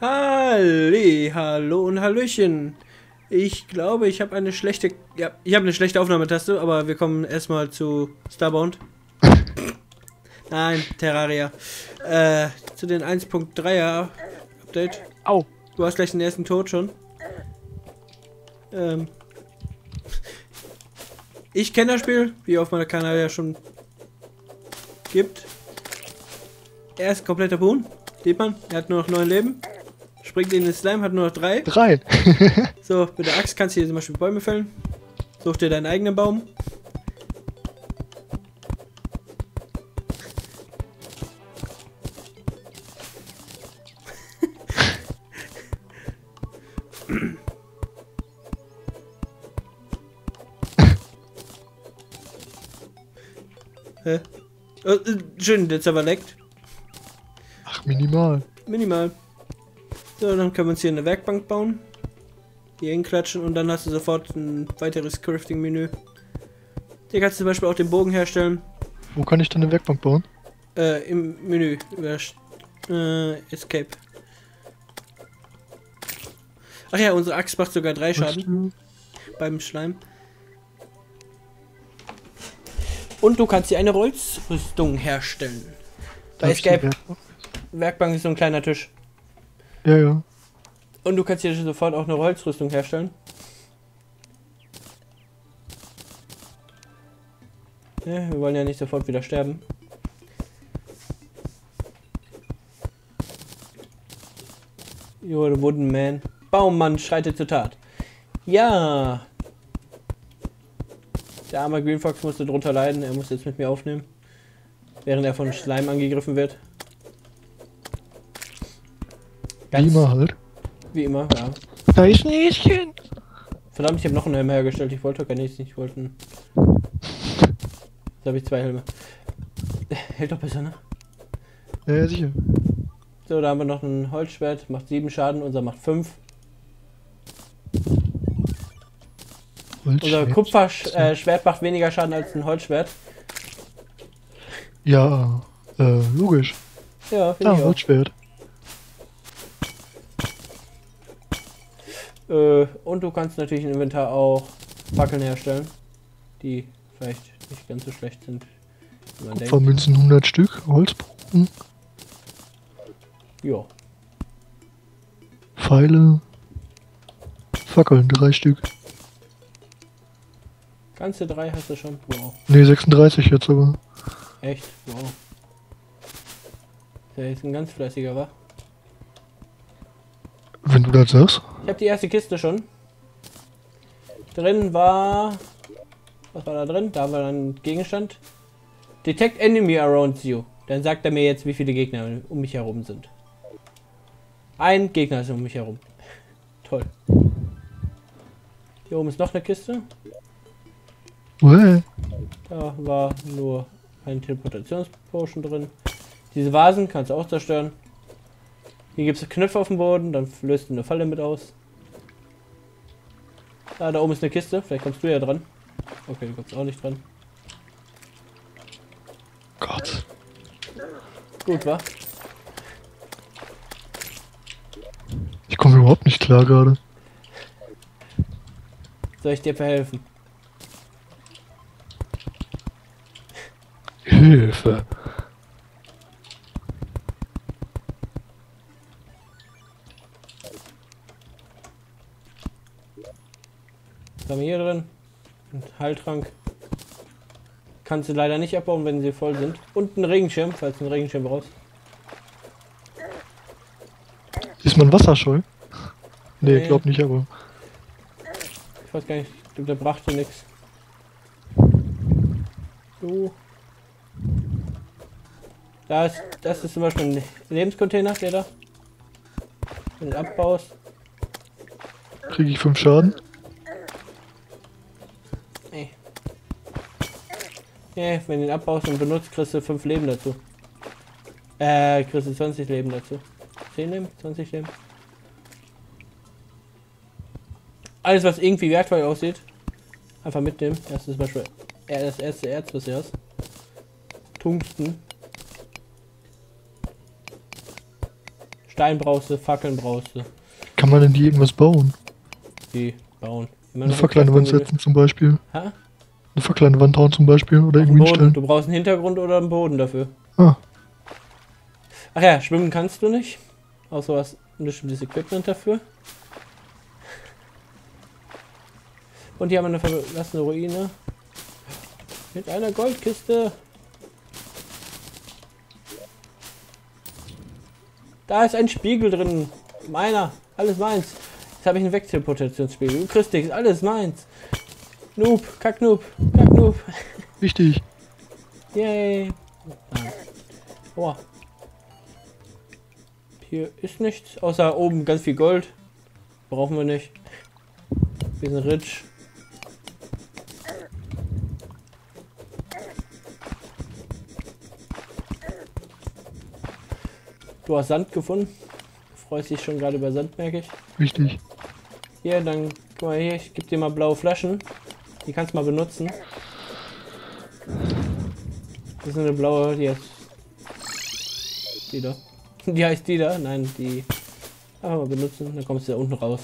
Halli, hallo und Hallöchen. Ich glaube, ich habe eine schlechte. Ja, ich habe eine schlechte Aufnahmetaste, aber wir kommen erstmal zu Starbound. Nein, Terraria. Äh, zu den 1.3er Update. Au. Du hast gleich den ersten Tod schon. Ähm. Ich kenne das Spiel, wie auf meinem Kanal ja schon gibt. Er ist kompletter Boon. Sieht man, er hat nur noch neun Leben. Springt in den Slime, hat nur noch drei. Drei. So, mit der Axt kannst du hier zum Beispiel Bäume fällen. Such dir deinen eigenen Baum. Hä? Oh, äh, schön, der Server leckt. Ach, minimal. Minimal. So, dann können wir uns hier eine Werkbank bauen. Hier hinklatschen und dann hast du sofort ein weiteres Crafting-Menü. Hier kannst du zum Beispiel auch den Bogen herstellen. Wo kann ich dann eine Werkbank bauen? Äh, im Menü. Über äh, Escape. Ach ja, unsere Axt macht sogar drei Schaden beim Schleim. Und du kannst hier eine Holzrüstung herstellen. Bei Escape, Werkbank? Werkbank ist so ein kleiner Tisch. Ja, ja. Und du kannst hier sofort auch eine Holzrüstung herstellen. Ja, wir wollen ja nicht sofort wieder sterben. You're the wooden man. Baummann schreitet zur Tat. Ja. Der arme Green Fox musste drunter leiden. Er muss jetzt mit mir aufnehmen. Während er von Schleim angegriffen wird. Wie immer halt. Wie immer, ja. Da ist ein Häschen. Verdammt, ich habe noch einen Helm hergestellt. Ich wollte gar nicht, ich wollte einen. Jetzt habe ich zwei Helme. Hält doch besser, ne? Ja, ja, sicher. So, da haben wir noch ein Holzschwert, macht 7 Schaden, unser macht 5. Unser. Kupferschwert äh, macht weniger Schaden als ein Holzschwert. Ja, äh, logisch. Ja, finde Ja, ich auch. Holzschwert. Äh, und du kannst natürlich im Inventar auch Fackeln herstellen, die vielleicht nicht ganz so schlecht sind, wie man denkt. Kupfermünzen 100 Stück. Holzbogen. Ja. Pfeile. Fackeln, drei Stück. Ganze drei hast du schon. Wow. Ne, 36 jetzt aber. Echt? Wow. Der ist ein ganz fleißiger, wa? Wenn du das sagst. Ich habe die erste Kiste schon. Drin war. Was war da drin? Da war ein Gegenstand. Detect enemy around you. Dann sagt er mir jetzt, wie viele Gegner um mich herum sind. Ein Gegner ist um mich herum. Toll. Hier oben ist noch eine Kiste. Da war nur ein Teleportationspotion drin. Diese Vasen kannst du auch zerstören. Hier gibt es Knöpfe auf dem Boden, dann löst du eine Falle mit aus. Ah, da oben ist eine Kiste, vielleicht kommst du ja dran. Okay, du kommst auch nicht dran. Gott. Gut, wa? Ich komme überhaupt nicht klar gerade. Soll ich dir verhelfen? Hilfe. Was haben wir hier drin? Ein Heiltrank. Kannst du leider nicht abbauen, wenn sie voll sind. Und ein Regenschirm, falls du einen Regenschirm brauchst. Ist man wasserscheu? Nee, Nee. glaub nicht, aber. Ich weiß gar nicht, der brachte nichts. So. Da ist, das ist zum Beispiel ein Lebenscontainer, der da. Wenn du abbaust. Kriege ich 5 Schaden? Nee. Nee, wenn du ihn abbaust und benutzt, kriegst du 5 Leben dazu. Äh, kriegst du 20 Leben dazu. 10 Leben? 20 Leben? Alles, was irgendwie wertvoll aussieht, einfach mitnehmen. Zum Beispiel er- das erste Erz, was er ist. Tungsten. Stein brauchst du, Fackeln brauchst du. Kann man denn die irgendwas bauen? Die bauen. Immer Eine Fackel an Wand setzen zum Beispiel. Hä? Eine Fackel an die Wand hauen zum Beispiel. Oder irgendwie hinstellen. Du brauchst einen Hintergrund oder einen Boden dafür. Ah, Ach ja, schwimmen kannst du nicht. Außer du hast ein bestimmtes Equipment dafür. Und hier haben wir eine verlassene Ruine. Mit einer Goldkiste. Da ist ein Spiegel drin. Meiner. Alles meins. Jetzt habe ich einen Wechselpotentionsspiegel. Du kriegst nichts. Alles meins. Noob. Kack Noob. Kack Noob. wichtig. Yay. Oh. Hier ist nichts, außer oben ganz viel Gold. Brauchen wir nicht. Wir sind rich. Du hast Sand gefunden. Du freust dich schon gerade über Sand, merke ich. Wichtig. Hier, dann guck mal hier, ich gebe dir mal blaue Flaschen. Die kannst du mal benutzen. Das ist eine blaue, die heißt. Die da. Die heißt die da? Nein, die. Einfach mal benutzen, dann kommst du da unten raus.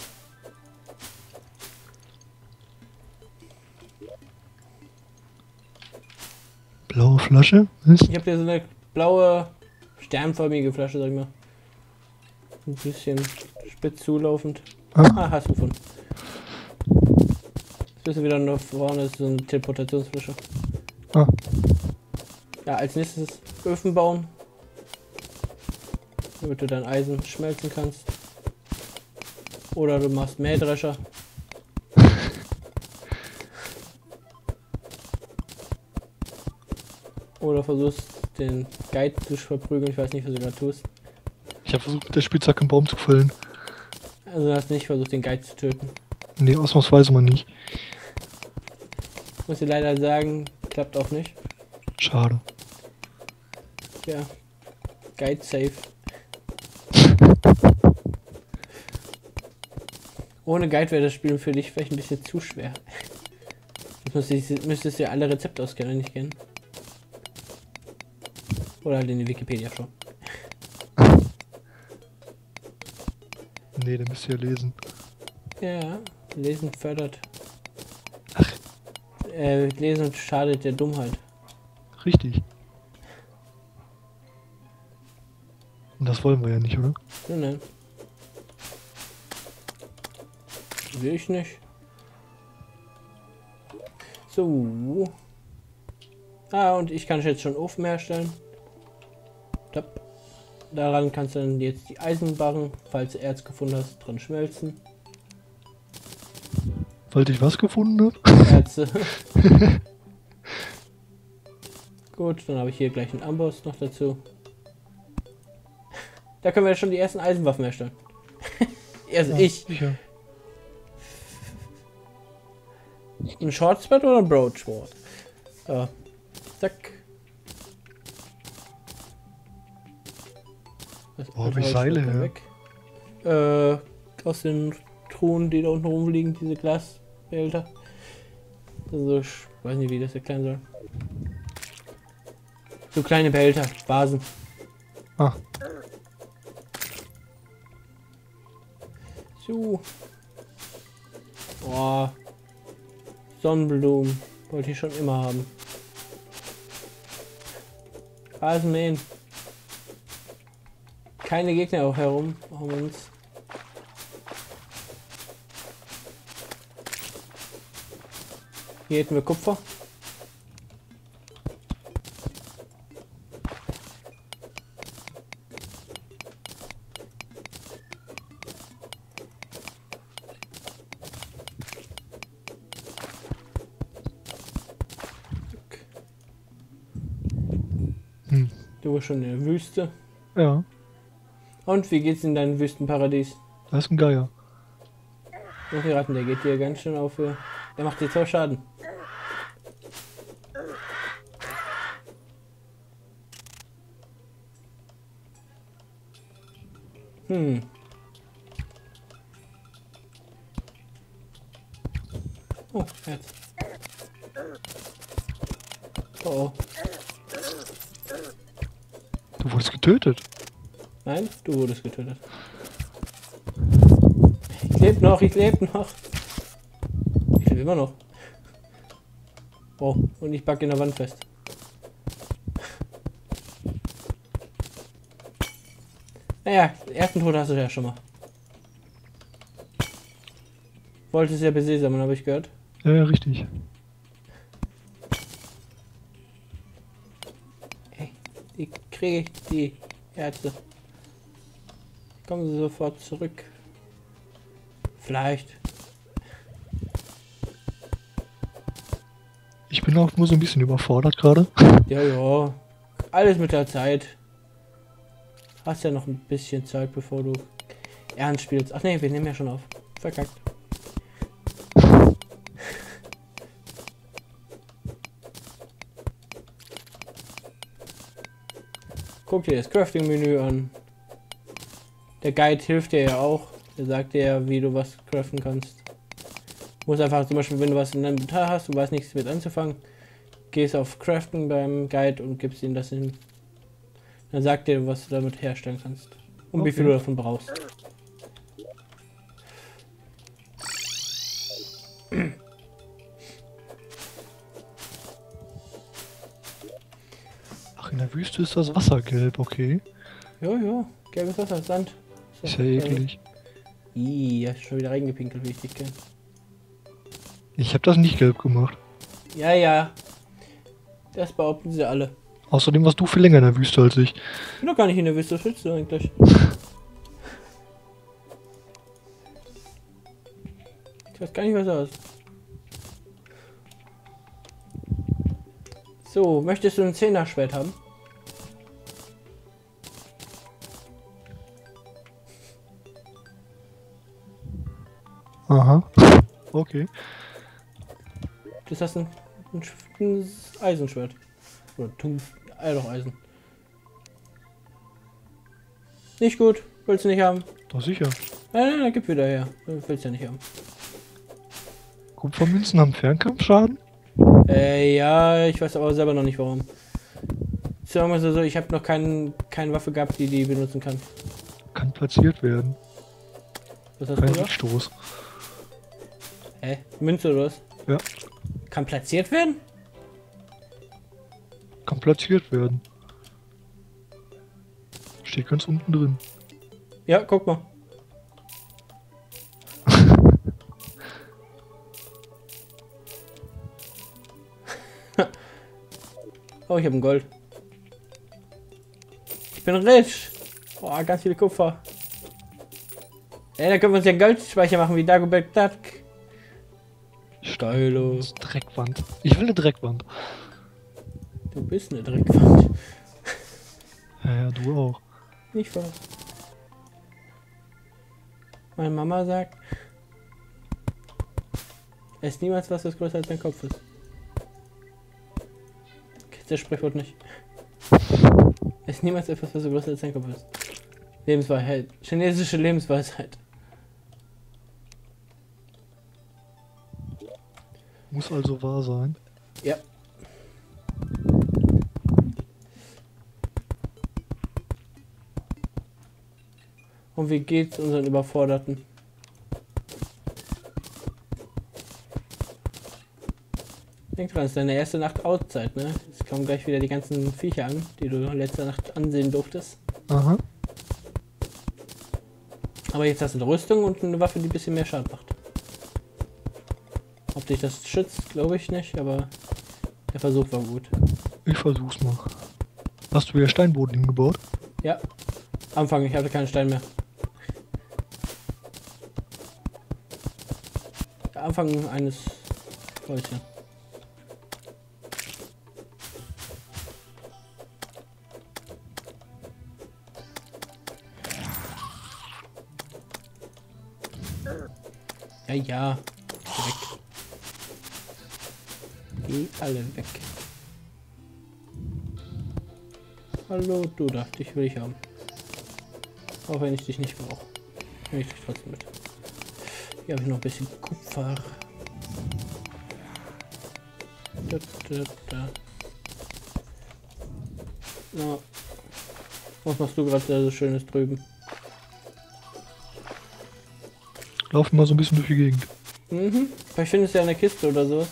Blaue Flasche? Was? Ich habe dir so eine blaue, sternförmige Flasche, sag ich mal. Ein bisschen spitz zulaufend. Ah, Ah, hast du gefunden. Du wieder noch vorne, das ist so eine Teleportationsflasche. ah. Ja, als nächstes Öfen bauen. Damit du dein Eisen schmelzen kannst. Oder du machst Mähdrescher. Oder versuchst den Guide zu verprügeln. Ich weiß nicht, was du gerade tust. Ich habe versucht, mit der Spitzhacke einen Baum zu fällen. Also du hast nicht versucht, den Guide zu töten. Nee, ausnahmsweise mal nicht. Muss dir leider sagen, klappt auch nicht. Schade. Ja. Guide safe. Ohne Guide wäre das Spiel für dich vielleicht ein bisschen zu schwer. Jetzt müsstest, müsstest du ja alle Rezepte auskennen, nicht kennen. Oder halt in die Wikipedia schon. Nee, den müsst ihr ja lesen. Ja, lesen fördert. Äh, lesen schadet der Dummheit. Richtig. Und das wollen wir ja nicht, oder? Nein, nein. Will ich nicht. So. Ah, und ich kann jetzt schon Ofen herstellen. Daran kannst du dann jetzt die Eisenbarren, falls du Erz gefunden hast, dran schmelzen. Weil ich was gefunden habe? Gut, dann habe ich hier gleich einen Amboss noch dazu. Da können wir schon die ersten Eisenwaffen herstellen. also ich. Sicher. Ein Shortsword oder ein Broadsword? Ja. Zack. Das Wo ich Seile her? weg. Äh, aus den Truhen, die da unten rumliegen, diese Glasbehälter. Also, ich weiß nicht, wie das erklären soll. So kleine Behälter, Vasen. Ah, So. Boah. Sonnenblumen. Wollte ich schon immer haben. Rasenmähen. Keine Gegner auch herum um uns. Hier hätten wir Kupfer. hm. Du bist schon in der Wüste. Ja, Und wie geht's in deinem Wüstenparadies? da ist ein Geier. Der Piraten, der geht dir ganz schön auf. äh, Der macht dir zwar Schaden. Oh, Herz. Oh, oh. Du wurdest getötet. Nein, du wurdest getötet. Ich lebe noch, ich lebe noch. Ich lebe immer noch. Oh, und ich backe in der Wand fest. Naja, den ersten Tod hast du ja schon mal. Wolltest ja besesamen, habe ich gehört. Ja, ja, richtig. Die kriege ich die Ärzte. Kommen Sie sofort zurück. Vielleicht. Ich bin auch nur so ein bisschen überfordert gerade. Ja, ja. Alles mit der Zeit. Hast ja noch ein bisschen Zeit, bevor du ernst spielst. Ach nee, wir nehmen ja schon auf. Verkackt. Guck dir das Crafting-Menü an. Der Guide hilft dir ja auch. Der sagt dir ja, wie du was craften kannst. Muss einfach zum Beispiel, wenn du was in deinem Inventar hast und weißt nichts mit anzufangen, gehst auf Craften beim Guide und gibst ihm das hin. Dann sagt er, was du damit herstellen kannst. Und wie viel Okay. du davon brauchst. Wüste ist das Wasser gelb, okay. Jo, jo. Gelbes Wasser, Sand. So, Ist ja eklig. Ih, hast schon wieder reingepinkelt, wie ich dich kenne. Ich habe das nicht gelb gemacht. Ja, ja. Das behaupten sie alle. Außerdem warst du viel länger in der Wüste als ich. Ich bin doch gar nicht in der Wüste, du eigentlich? Ich weiß gar nicht, was das ist. So, möchtest du ein Zehner-Schwert haben? Aha. Okay. Das hast ein, ein, Sch- ein Eisenschwert. Oder Tun. Äh, doch Eisen. Nicht gut. Willst du nicht haben? Doch sicher. Nein, nein, nein, gib wieder her. Willst du ja nicht haben. Kupfermünzen haben Fernkampfschaden? Äh, ja, ich weiß aber selber noch nicht warum. Sagen wir so, ich habe noch keinen, keine Waffe gehabt, die die benutzen kann. Kann platziert werden. Was hast Kein du gesagt? Hä? Münze oder was? Ja. Kann platziert werden? Kann platziert werden. Steht ganz unten drin. Ja, guck mal. oh, ich habe ein Gold. Ich bin rich. Boah, ganz viele Kupfer. Ey, da können wir uns ja einen Goldspeicher machen wie Dagobert Duck. Steuerlos. Dreckwand. Ich will eine Dreckwand. Du bist eine Dreckwand. Ja, ja, du auch. Nicht wahr? Meine Mama sagt, es ist niemals was, was größer als dein Kopf ist. Kennst das Sprichwort nicht? Es ist niemals etwas, was so größer als dein Kopf ist. Lebensweisheit. Chinesische Lebensweisheit. Muss also wahr sein. Ja. Und wie geht's unseren Überforderten? Denk dran, es ist deine erste Nacht Outside, ne? Es kommen gleich wieder die ganzen Viecher an, die du letzte Nacht ansehen durftest. Aha. Aber jetzt hast du eine Rüstung und eine Waffe, die ein bisschen mehr Schaden macht. Ob dich das schützt, glaube ich nicht, aber der Versuch war gut. Ich versuch's mal. Hast du wieder Steinboden hingebaut? Ja. Anfang, ich hatte keinen Stein mehr. Der Anfang eines Häuschen. Ja, ja. Die alle weg. Hallo, du da. Dich will ich haben. Auch wenn ich dich nicht brauche. Nehme ich dich trotzdem mit. Hier habe ich noch ein bisschen Kupfer. Da, da, da. Na. Was machst du gerade so Schönes drüben? Laufen mal so ein bisschen durch die Gegend. Mhm. Vielleicht findest du ja eine Kiste oder sowas.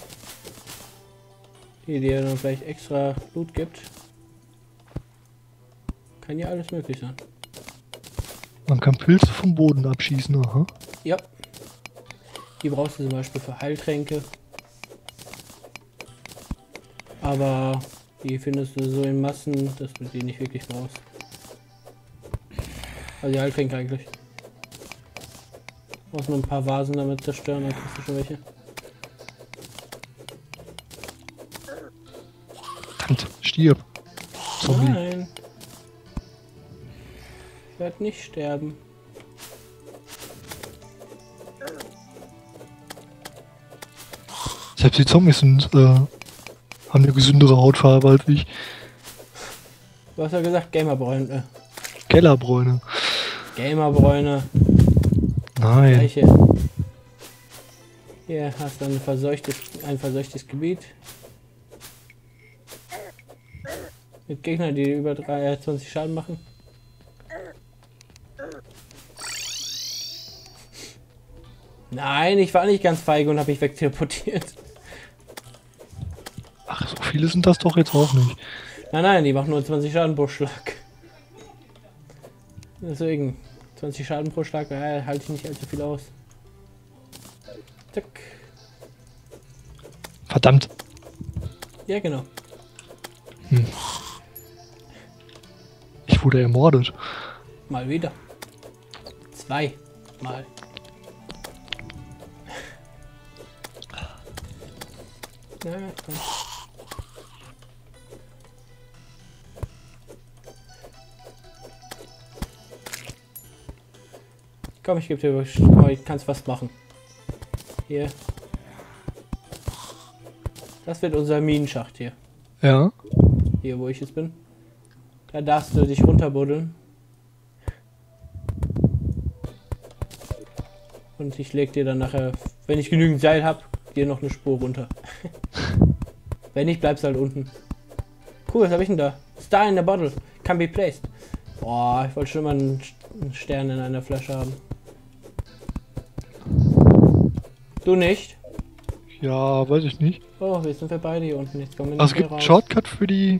Die dir dann vielleicht extra Loot gibt. Kann ja alles möglich sein. Man kann Pilze vom Boden abschießen, aha. Ja. Die brauchst du zum Beispiel für Heiltränke. Aber die findest du so in Massen, dass du die nicht wirklich brauchst. Also die Heiltränke eigentlich. Du musst nur ein paar Vasen damit zerstören, dann kriegst du schon welche. Stirb. Zombie. Nein. Ich werde nicht sterben. Selbst die Zombies sind, äh, haben eine gesündere Hautfarbe als ich. Du hast ja gesagt Gamerbräune. Kellerbräune. Gamerbräune. Nein. Hier hast du ein verseuchtes, ein verseuchtes Gebiet. Mit Gegnern, die über 3, 20 Schaden machen. Nein, ich war nicht ganz feige und habe mich wegteleportiert. Ach, so viele sind das doch jetzt auch nicht. Nein, nein, die machen nur 20 Schaden pro Schlag. Deswegen, 20 Schaden pro Schlag, äh, halte ich nicht allzu viel aus. Zack. Verdammt. Ja, genau. Ich wurde ermordet. Mal wieder. Zwei. Mal. Na, komm. Komm, ich gebe dir was. Ich kann's was machen. Hier. Das wird unser Minenschacht hier. Ja. Hier, wo ich jetzt bin. Da darfst du dich runterbuddeln. Und ich leg dir dann nachher, wenn ich genügend Seil hab, dir noch eine Spur runter. wenn nicht, bleibst du halt unten. Cool, was hab ich denn da? Star in the bottle. Can be placed. Boah, ich wollte schon mal einen Stern in einer Flasche haben. Du nicht? Ja, weiß ich nicht. Oh, wir sind wir beide hier unten. Jetzt kommen wir Also es nicht gibt mehr einen raus. Shortcut für die.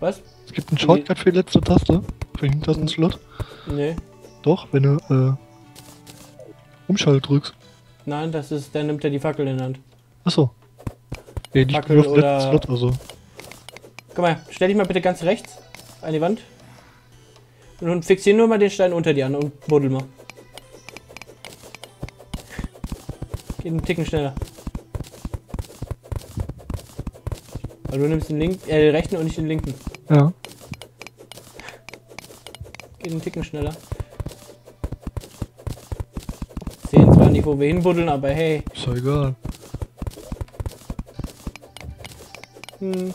Was? Es gibt einen Shortcut für die letzte Taste. Für den Tastenslot. Nee. Doch, wenn du äh, Umschalt drückst. Nein, das ist, der nimmt ja die Fackel in die Hand. Achso. Nee, nicht Fackel auf oder- Slot, also. Guck mal, stell dich mal bitte ganz rechts an die Wand. Und fixier nur mal den Stein unter dir an und buddel mal. Geht einen Ticken schneller. Weil du nimmst den linken, äh, den rechten und nicht den linken. Ja. Geht einen Ticken schneller. Sehen zwar nicht, wo wir hinbuddeln, aber hey. Ist doch egal. Hm.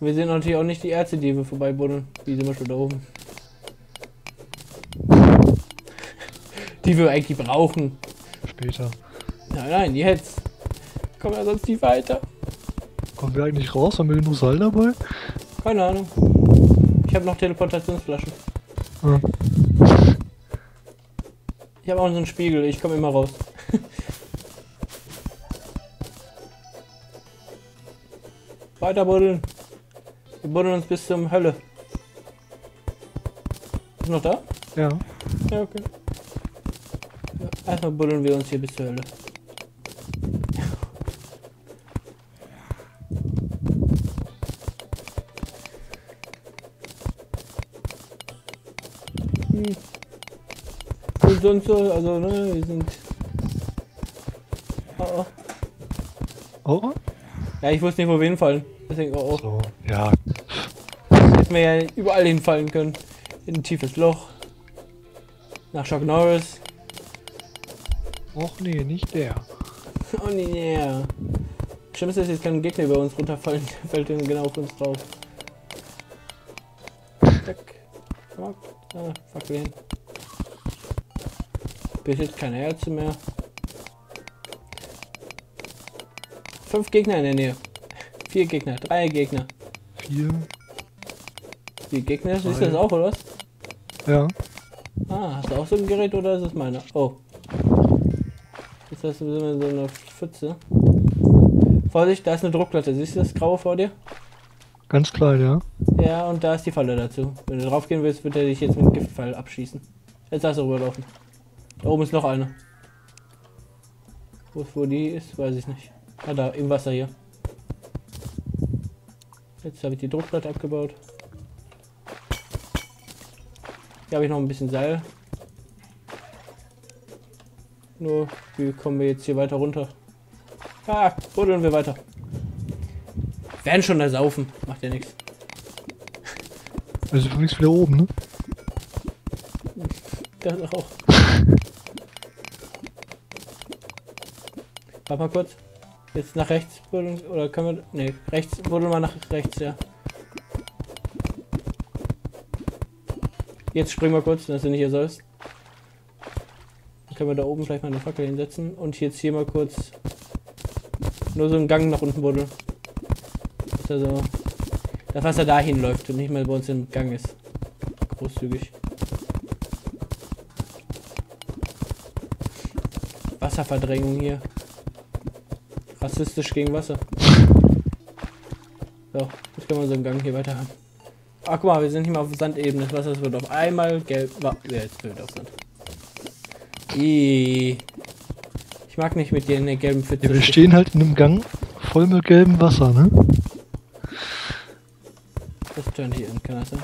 Wir sehen natürlich auch nicht die Ärzte, die wir vorbeibuddeln. Wie zum Beispiel da oben. Die wir eigentlich brauchen. Später. Nein, nein, jetzt. Kommen wir sonst nicht weiter. Kommen wir eigentlich raus? Haben wir genug Seil dabei? Keine Ahnung. Ich habe noch Teleportationsflaschen. Ja. Ich habe auch so einen Spiegel, ich komme immer raus. Weiter buddeln. Wir buddeln uns bis zum Hölle. Ist noch da? Ja. Ja, okay. Ja, erstmal buddeln wir uns hier bis zur Hölle. Und sonst so, also ne, wir sind. Oh, oh. Oh? Ja, ich wusste nicht, wo wir hinfallen. Deswegen, oh, oh. So. Ja. Hätten wir ja überall hinfallen können. In ein tiefes Loch. Nach Chuck Norris. Och nee, nicht der. Oh nee, nee. Schlimm ist, dass jetzt kein Gegner über uns runterfallen. Der fällt dann genau auf uns drauf. Zack. Ah, Fackel hin. Bis jetzt keine Ärzte mehr. Fünf Gegner in der Nähe. Vier Gegner, drei Gegner. hier. Die Gegner, siehst du Zwei. das auch, oder was? Ja. Ah, hast du auch so ein Gerät oder ist es meiner? Oh. Hast du so eine Pfütze. Vorsicht, da ist eine Druckplatte. Siehst du das graue vor dir? Ganz klein, ja. Ja, und da ist die Falle dazu. Wenn du drauf gehen willst, wird er dich jetzt mit Giftpfeil abschießen. Jetzt hast du rüberlaufen. Da oben ist noch eine. Wo, die ist, weiß ich nicht. Ah, da, im Wasser hier. Jetzt habe ich die Druckplatte abgebaut. Hier habe ich noch ein bisschen Seil. Nur, wie kommen wir jetzt hier weiter runter? Ah, buddeln wir weiter. Werden schon da saufen. Macht ja nichts. Also für mich wieder oben, ne? Das auch. Warte mal kurz. Jetzt nach rechts oder können wir. Ne, rechts buddeln wir nach rechts, ja. Jetzt springen wir kurz, dass du nicht hier sollst. Dann können wir da oben vielleicht mal eine Fackel hinsetzen und jetzt hier mal kurz nur so einen Gang nach unten buddeln. Dass also das Wasser dahin läuft und nicht mehr bei uns im Gang ist. Großzügig. Wasserverdrängung hier. Rassistisch gegen Wasser. So, jetzt können wir so einen Gang hier weiter haben. Ach guck mal, wir sind hier mal auf Sandebene. Das Wasser wird auf einmal gelb. Ja, jetzt wird auf Sand. Ih. Ich mag nicht mit dir in der gelben Pfütze. Ja, wir stehen halt in einem Gang voll mit gelbem Wasser, ne? Das turnt hier in, kann das sein?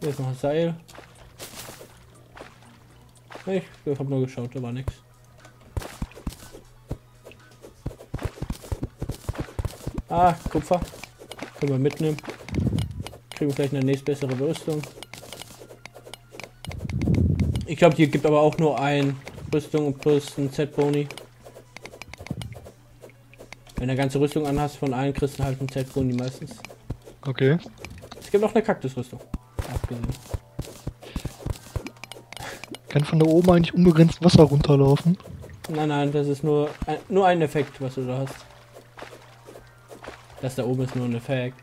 Hier ist noch ein Seil. Ich, ich hab nur geschaut, da war nichts. Ah, Kupfer. Können wir mitnehmen. Kriegen wir vielleicht eine nächstbessere Rüstung. Ich glaube, hier gibt aber auch nur ein Rüstung plus ein Z-Boni. Wenn du eine ganze Rüstung anhast von allen, kriegst du halt einen Z-Boni meistens. Okay. Es gibt auch eine Kaktusrüstung. Abgesehen. Kann von da oben eigentlich unbegrenzt Wasser runterlaufen? Nein, nein, das ist nur ein, nur ein Effekt, was du da hast. Das da oben ist nur ein Effekt.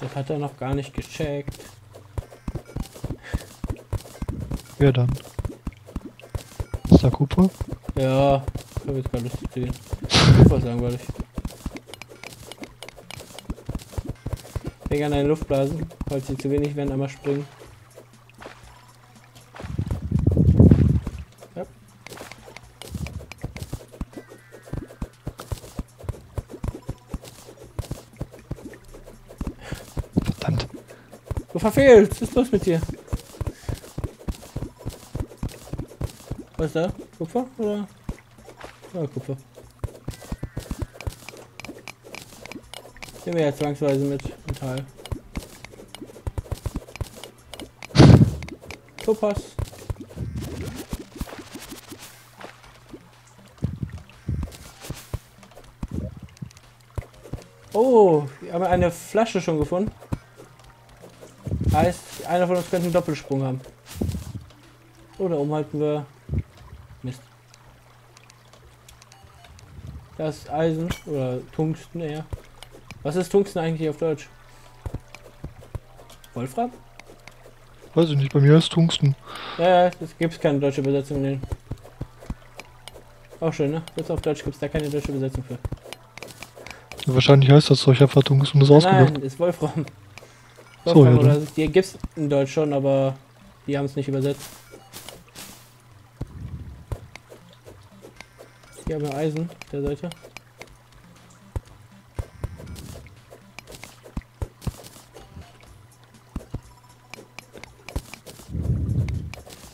Das hat er noch gar nicht gecheckt. Wer dann? Ist da Kupfer? Ja, ich habe jetzt gar Lust zu gehen. Was langweilig. Denk an deine Luftblasen, falls sie zu wenig werden, einmal springen. Du verfehlst, was ist los mit dir? Was ist da? Kupfer oder? Ja, Kupfer. Nehmen wir ja zwangsweise mit Metall. Topaz. Oh, wir haben eine Flasche schon gefunden. Heißt, einer von uns könnte einen Doppelsprung haben. So, da oben halten wir. Mist. Das Eisen oder Tungsten eher. Was ist Tungsten eigentlich auf Deutsch? Wolfram? Weiß ich nicht, bei mir ist Tungsten. Ja, ja, es gibt keine deutsche Übersetzung. Nee. Auch schön, ne? Jetzt auf Deutsch gibt es da keine deutsche Übersetzung für. Ja, wahrscheinlich heißt das Zeug einfach Tungsten, das ausgedacht. Nein, ist Wolfram. So, ja, oder die gibt's in Deutsch schon, aber die haben es nicht übersetzt. Hier haben wir Eisen der Seite.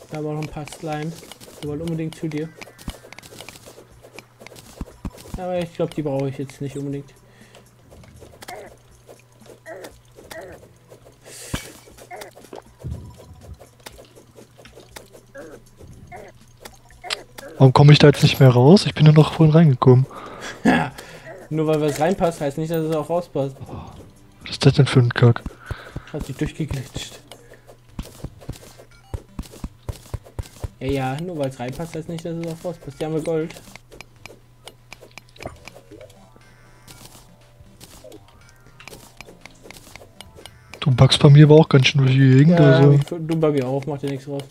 Da haben wir noch ein paar Slimes. Wir wollen unbedingt zu dir. Aber ich glaube, die brauche ich jetzt nicht unbedingt. Warum komme ich da jetzt nicht mehr raus? Ich bin ja noch vorhin reingekommen. Nur weil was reinpasst, heißt nicht, dass es auch rauspasst. Was ist das denn für ein Kack? Hat sich durchgeglitscht. Ja, ja, nur weil es reinpasst, heißt nicht, dass es auch rauspasst. Die haben wir Gold. Du backst bei mir aber auch ganz schön durch die Gegend. Ja, also. du buggy auch, macht dir nichts raus.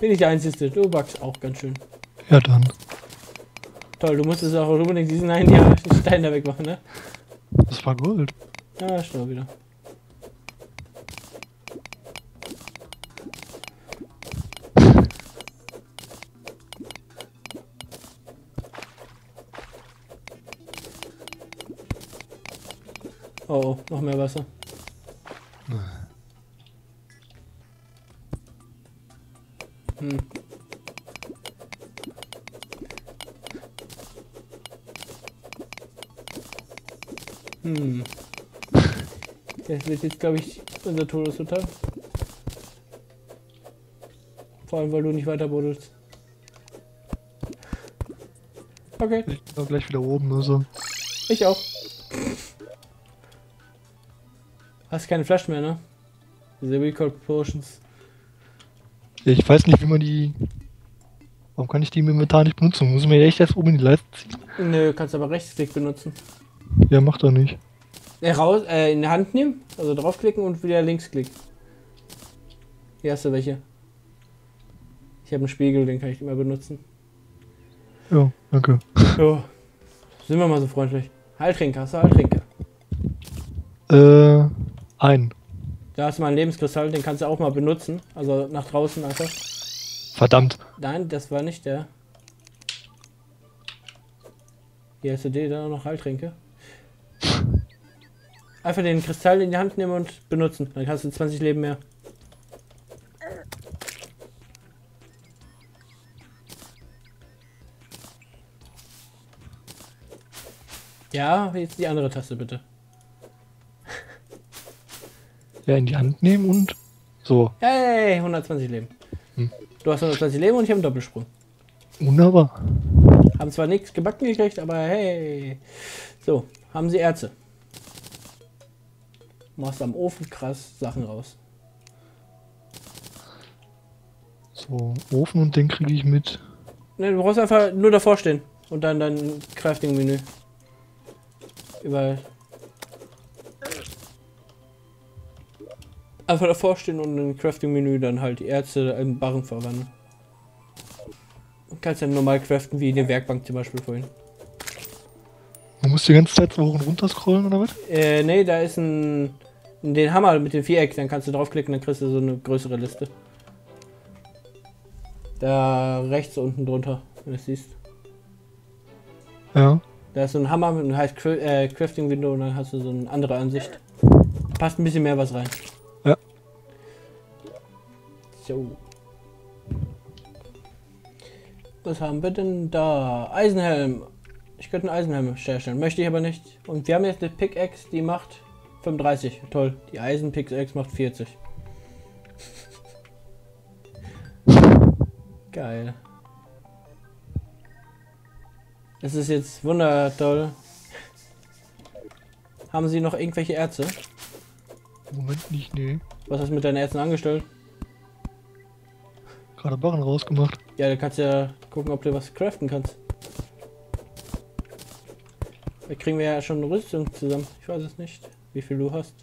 Bin ich der Einzige, du buggst auch ganz schön. Ja, dann. Toll, du musstest auch unbedingt diesen einen den Stein da wegmachen, ne? Das war Gold. Ja, stimmt wieder. Oh, oh, noch mehr Wasser. Hm. Hm. Das wird jetzt, glaube ich, unser Todesurteil. Vor allem, weil du nicht weiter buddelst. Okay, Ich bin gleich wieder oben, also. ich auch. Hast keine Flaschen mehr, ne? Diese Recall Potions. Ich weiß nicht, wie man die. Warum kann ich die im Inventar nicht benutzen? Muss ich mir echt erst oben in die Leiste ziehen? Nö, kannst aber Rechtsklick benutzen. Ja, macht er nicht. Äh, raus, äh, in die Hand nehmen, also draufklicken und wieder Linksklick. Hier hast du welche. Ich habe einen Spiegel, den kann ich immer benutzen. Ja, danke. Jo. Sind wir mal so freundlich. Heiltrinker, hast du Heiltrinker? Äh, ein. Da hast du mal einen Lebenskristall, den kannst du auch mal benutzen. Also nach draußen einfach. Verdammt. Nein, das war nicht der. Hier hast du den, da noch Heiltränke. Einfach den Kristall in die Hand nehmen und benutzen. Dann hast du 20 Leben mehr. Ja, jetzt die andere Taste bitte. Ja, in die Hand nehmen und. So. Hey, 120 Leben. Hm. Du hast 120 Leben und ich habe einen Doppelsprung. Wunderbar. Haben zwar nichts gebacken gekriegt, aber hey. So, haben sie Erze. Machst am Ofen krass Sachen raus. So, Ofen und den kriege ich mit. Ne, du brauchst einfach nur davor stehen und dann dein Crafting-Menü. Überall. Einfach davor stehen und im Crafting-Menü dann halt die Erze in Barren verwandeln. Du kannst dann normal craften wie in der Werkbank zum Beispiel vorhin. Man muss die ganze Zeit so hoch und runter scrollen oder was? Äh, nee, da ist ein. Den Hammer mit dem Viereck, dann kannst du draufklicken, dann kriegst du so eine größere Liste. Da rechts unten drunter, wenn du es siehst. Ja. Da ist so ein Hammer mit einem heißt äh, Crafting Window und dann hast du so eine andere Ansicht. Passt ein bisschen mehr was rein. So. Was haben wir denn da? Eisenhelm. Ich könnte einen Eisenhelm herstellen, möchte ich aber nicht. Und wir haben jetzt eine Pickaxe, die macht 35. Toll. Die Eisen Pickaxe macht 40. Geil. Es ist jetzt wundertoll. Haben Sie noch irgendwelche Erze? Im Moment nicht, nee. Was hast du mit deinen Erzen angestellt? Gerade Barren rausgemacht. Ja, du kannst ja gucken, ob du was craften kannst. Da kriegen wir ja schon eine Rüstung zusammen. Ich weiß es nicht, wie viel du hast.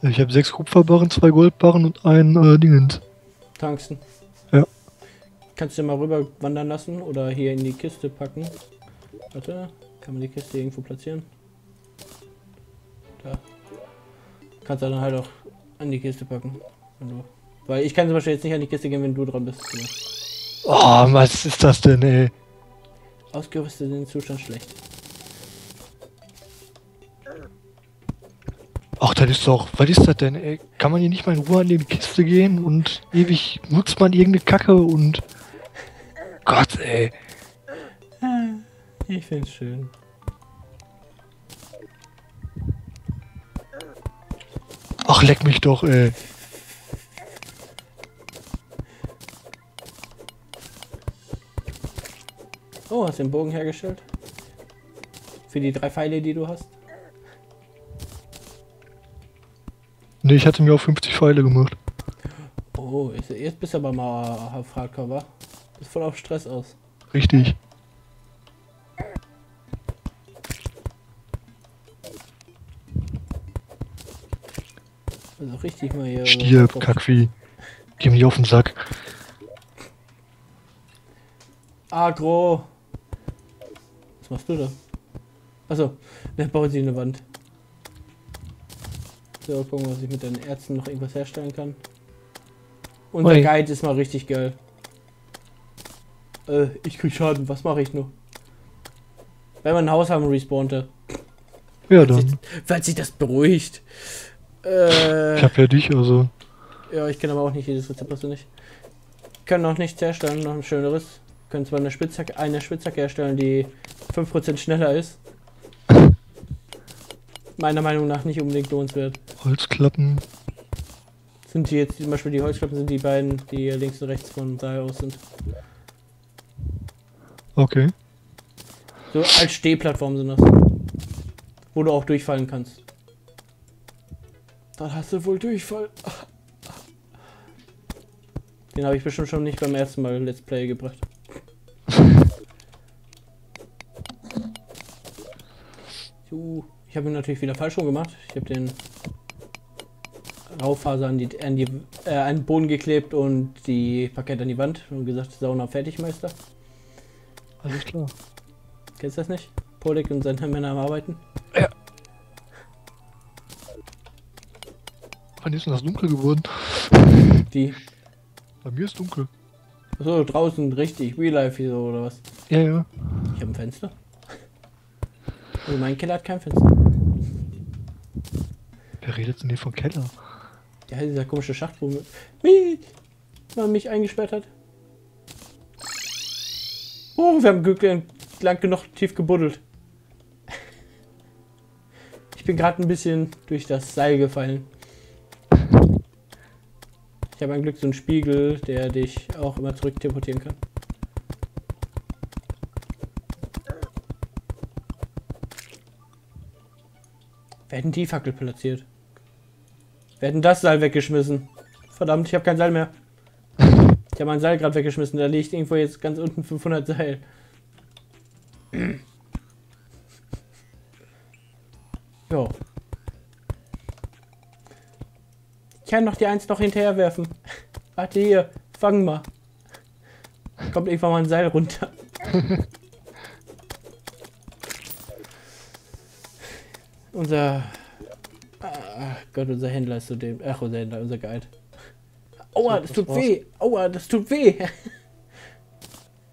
Ich habe sechs Kupferbarren, zwei Goldbarren und ein äh, Dingens. Tungsten. Ja. Kannst du mal rüber wandern lassen oder hier in die Kiste packen. Warte, kann man die Kiste irgendwo platzieren? Da. Kannst du dann halt auch an die Kiste packen. Du. Weil ich kann zum Beispiel jetzt nicht an die Kiste gehen, wenn du dran bist. Oh, was ist das denn, ey? Ausgerüstet in den Zustand schlecht. Ach, das ist doch. Was ist das denn, ey? Kann man hier nicht mal in Ruhe an die Kiste gehen und ewig nutzt man irgendeine Kacke und. Gott, ey. Ich find's schön. Ach, leck mich doch, ey. Oh, hast du den Bogen hergestellt? Für die drei Pfeile, die du hast? Nee, ich hatte mir auf 50 Pfeile gemacht. Oh, jetzt bist du aber mal auf Hardcore, wa? Bist voll auf Stress aus. Richtig. Richtig mal hier. Stirb, Kackvieh. Geh mir nicht auf den Sack. Agro. Was machst du da? Achso, der baut sich eine Wand. So, gucken, was ich mit den Ärzten noch irgendwas herstellen kann. Unser Ui. Guide ist mal richtig geil. Äh, ich krieg Schaden, was mache ich nur? Wenn wir ein Haus haben, respawnt er. Ja, Falls sich, dann. falls sich das beruhigt. Äh, Ich hab ja dich, also. ja, ich kenne aber auch nicht jedes Rezept, was du nicht. Können noch nichts herstellen, noch ein schöneres. Können zwar eine Spitzhacke, eine Spitzhacke herstellen, die 5% schneller ist. Meiner Meinung nach nicht unbedingt lohnenswert. Holzklappen. Sind die jetzt zum Beispiel die Holzklappen, sind die beiden, die links und rechts von daher aus sind. Okay. So als Stehplattform sind das. Wo du auch durchfallen kannst. Dann hast du wohl Durchfall. Den habe ich bestimmt schon nicht beim ersten Mal Let's Play gebracht. So, ich habe ihn natürlich wieder falsch rum gemacht. Ich habe den Raufaser an, die, an, die, äh, an den Boden geklebt und die Parkett an die Wand und gesagt, Sauna fertig, Meister. Alles klar. Kennst du das nicht? Polek und seine Männer am Arbeiten. Wann ist denn das dunkel geworden? Die, Bei mir ist dunkel. so draußen richtig, Real Life hier so oder was? Ja, ja. Ich habe ein Fenster. Also mein Keller hat kein Fenster. Wer redet denn hier vom Keller? Ja, dieser komische Schacht, wo man mich eingesperrt hat. Oh, wir haben Glück lang genug tief gebuddelt. Ich bin gerade ein bisschen durch das Seil gefallen. Ich habe ein Glück so einen Spiegel, der dich auch immer zurück teleportieren kann. Hätten die Fackel platziert. Hätten das Seil weggeschmissen. Verdammt, ich habe kein Seil mehr. Ich habe mein Seil gerade weggeschmissen. Da liegt irgendwo jetzt ganz unten 500 Seil. Jo. Ich kann noch die eins noch hinterher werfen. Warte hier, fang mal. Kommt irgendwann mal ein Seil runter. unser. Ah, Gott, unser Händler ist so dem. Ach, unser Händler, unser Guide. Aua, das tut weh. Aua, das tut weh.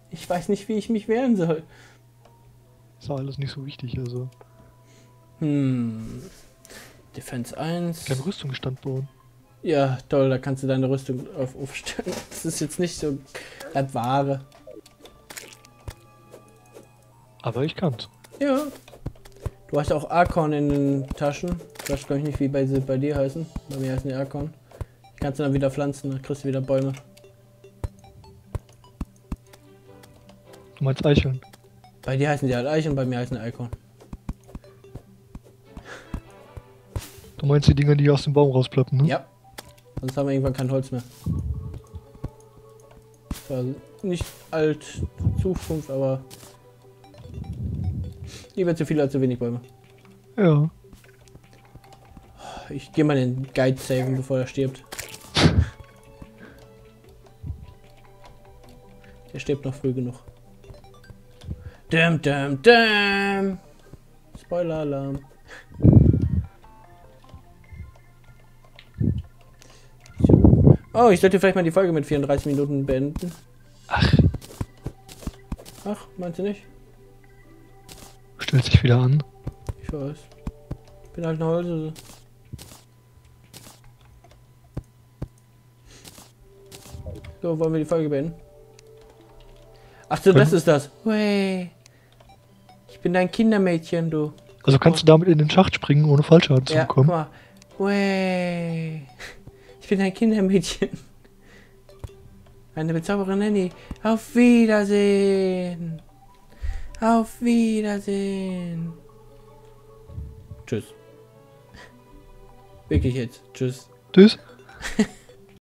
Ich weiß nicht, wie ich mich wehren soll. Ist auch alles nicht so wichtig, also. Hm. Defense 1. Kein Rüstungsstand bauen. Ja, toll, da kannst du deine Rüstung auf, aufstellen. Das ist jetzt nicht so das Wahre. Aber ich kann's. Ja. Du hast auch Arkorn in den Taschen. Ich weiß glaube ich nicht, wie bei, bei dir heißen. Bei mir heißen die Arkorn. Die kannst du dann wieder pflanzen, dann kriegst du wieder Bäume. Du meinst Eicheln. Bei dir heißen die halt Eichen, bei mir heißen die Eikorn. Du meinst die Dinger, die aus dem Baum rausplappen, ne? Ja. Sonst haben wir irgendwann kein Holz mehr. Zwar nicht alt Zukunft, aber lieber zu viel als zu wenig Bäume. Ja. Ich gehe mal den Guide saven, bevor er stirbt. Der stirbt noch früh genug. Dum, dum, dum. Spoiler-Alarm. Oh, ich sollte vielleicht mal die Folge mit 34 Minuten beenden. Ach, Ach, meinst du nicht? stellt sich wieder an. Ich weiß. Bin halt eine Holzhose. So, wollen wir die Folge beenden? Ach so, das ist das. Wey. Ich bin dein Kindermädchen, du. Also kannst du damit in den Schacht springen, ohne Fallschaden zu Ja, guck bekommen. mal. Wey. Ich bin dein Kindermädchen. Meine bezauberende Nanny. Auf Wiedersehen. Auf Wiedersehen. Tschüss. Wirklich jetzt. Tschüss. Tschüss.